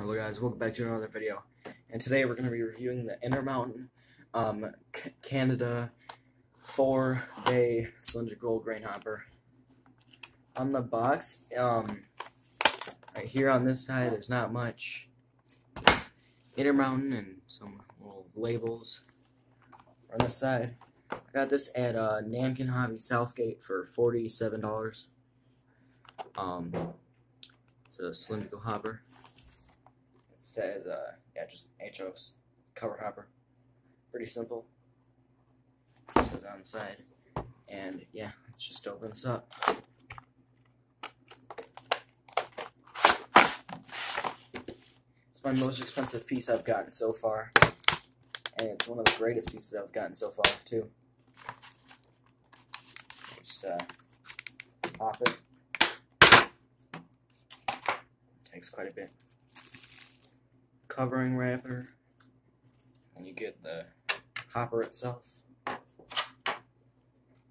Hello guys, welcome back to another video. And today we're going to be reviewing the Intermountain um, Canada 4-bay cylindrical grain hopper. On the box, um, right here on this side, there's not much. Intermountain and some little labels. On this side, I got this at uh, Nankin Hobby Southgate for $47. Um, it's a cylindrical hopper. Says, uh, yeah, just HO's cover hopper. Pretty simple. It says on the side. And yeah, let's just open this up. It's my most expensive piece I've gotten so far. And it's one of the greatest pieces I've gotten so far, too. Just, uh, pop it. Takes quite a bit. Covering wrapper. And you get the hopper itself.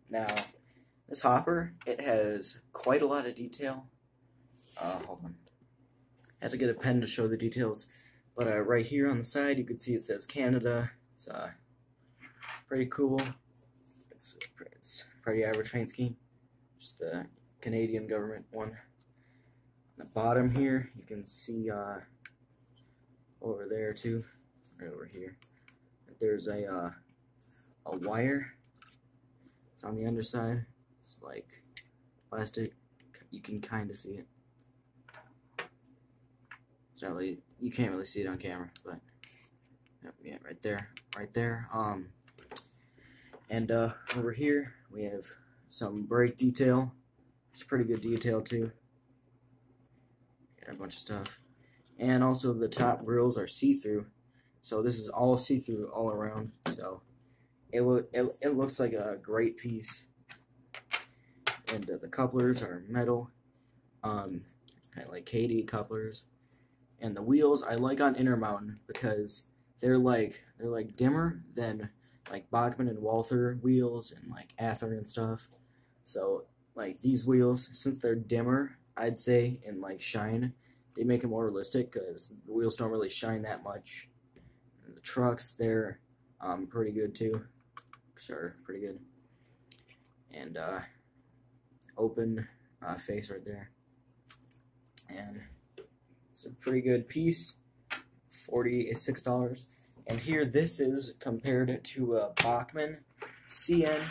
Now, this hopper, it has quite a lot of detail. Uh, hold on. I have to get a pen to show the details. But uh, right here on the side, you can see it says Canada. It's uh, pretty cool. It's, it's pretty average paint scheme. Just the Canadian government one. On the bottom here, you can see uh, over there too, right over here. There's a uh, a wire. It's on the underside. It's like plastic. You can kind of see it. It's not really you can't really see it on camera, but yeah, right there, right there. Um, and uh, over here we have some brake detail. It's pretty good detail too. Got a bunch of stuff, and also the top grills are see-through, so this is all see-through all around. So it look it, it looks like a great piece, and uh, the couplers are metal, um, like Kadee couplers and the wheels I like on Intermountain because they're like they're like dimmer than like Bachmann and Walther wheels and like Athearn and stuff. So like these wheels, since they're dimmer, I'd say and like shine, they make it more realistic because the wheels don't really shine that much. And the trucks, they're um, pretty good too. Sure, pretty good. And uh, open uh, face right there. And it's a pretty good piece. Forty-six dollars. And here, this is compared to a Bachmann CN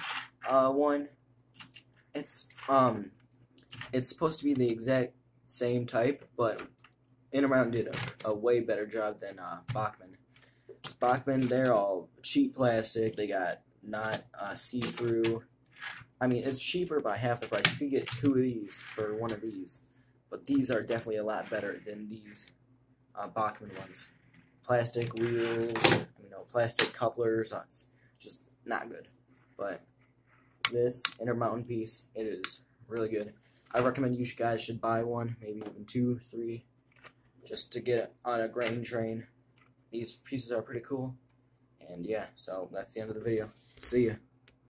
uh, one. It's um, it's supposed to be the exact same type, but Intermountain did a, a way better job than uh, Bachman. Bachmann, they're all cheap plastic. They got not uh, see-through. I mean, it's cheaper by half the price. You could get two of these for one of these. But these are definitely a lot better than these uh, Bachmann ones. Plastic wheels, you know, plastic couplers, uh, it's just not good. But this Intermountain piece, it is really good. I recommend you guys should buy one, maybe even two, three, just to get on a grain train. These pieces are pretty cool. And yeah, so that's the end of the video. See ya.